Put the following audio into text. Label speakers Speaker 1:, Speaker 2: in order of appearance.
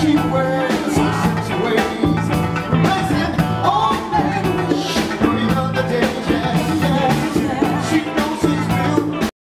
Speaker 1: she wears.